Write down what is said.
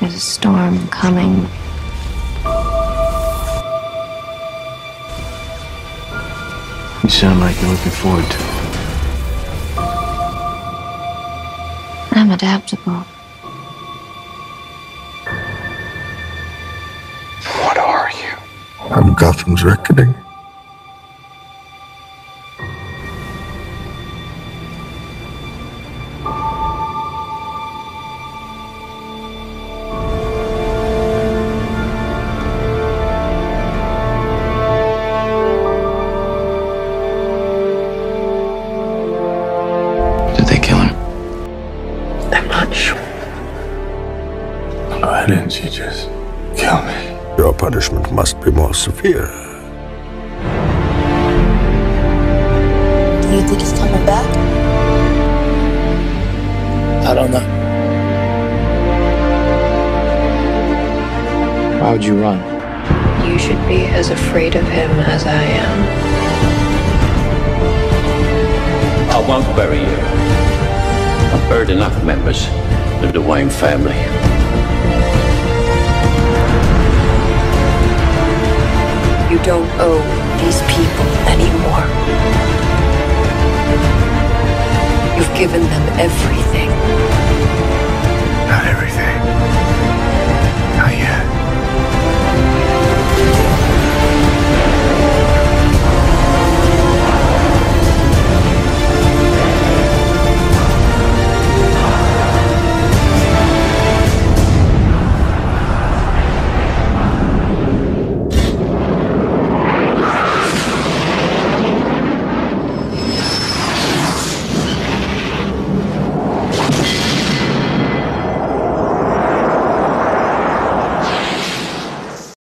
There's a storm coming. You sound like you're looking forward to it. I'm adaptable. What are you? I'm Gotham's reckoning. Did they kill him? I'm not sure. Why didn't you just kill me? Your punishment must be more severe. Do you think he's coming back? I don't know. Why would you run? You should be as afraid of him as I am. I won't bury you. Buried enough members of the Wayne family. You don't owe these people anymore. You've given them. Everything.